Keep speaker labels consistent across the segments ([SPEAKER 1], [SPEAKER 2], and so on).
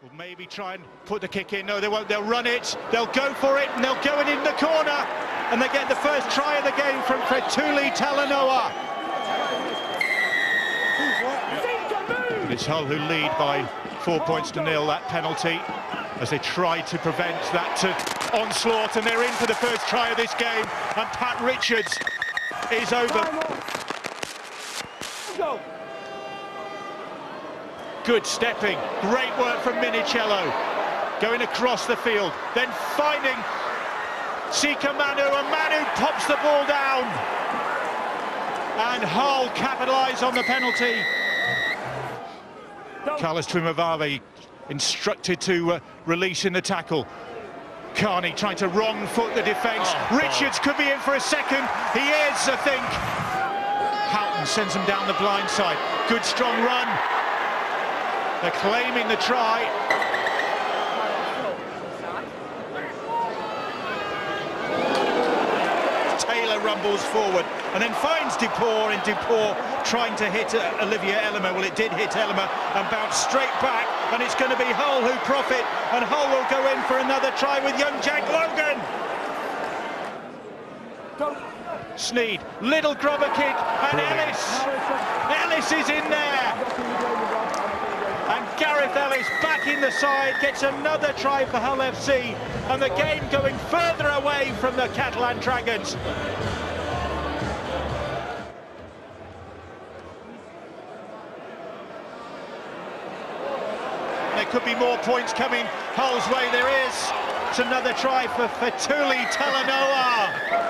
[SPEAKER 1] Will maybe try and put the kick in. No, they won't. They'll run it. They'll go for it, and they'll go it in the corner. And they get the first try of the game from Fetuli Talanoa. It's Hull who lead by four points to nil that penalty as they try to prevent that onslaught and they're in for the first try of this game and Pat Richards is over. Good stepping, great work from Minichiello. Going across the field, then finding Sika Manu, and Manu pops the ball down. And Hull capitalise on the penalty. Carlos Tuimavave instructed to uh, release in the tackle. Carney trying to wrong foot the defence. Oh, Richards oh. could be in for a second. He is, I think. Houghton sends him down the blind side. Good strong run. They're claiming the try. Taylor rumbles forward and then finds Dupont and Dupont trying to hit uh, Olivier Elima. Well, it did hit Elima and bounce straight back and it's going to be Hull who profit and Hull will go in for another try with young Jack Logan. Sneyd, little grubber kick and Ellis. Ellis is in there. And Gareth Ellis back in the side, gets another try for Hull FC, and the game going further away from the Catalan Dragons. There could be more points coming Hull's way. There is. It's another try for Fetuli Talanoa.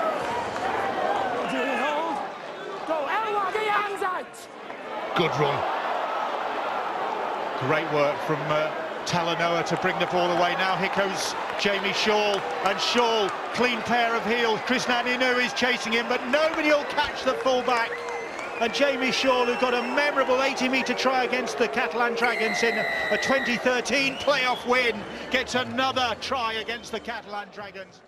[SPEAKER 1] Good run. Great work from uh, Talanoa to bring the ball away. Now here goes Jamie Shaul, and Shaul, clean pair of heels. Krisnan Inu is chasing him, but nobody will catch the fullback. And Jamie Shaul, who got a memorable 80-metre try against the Catalan Dragons in a 2013 playoff win, gets another try against the Catalan Dragons.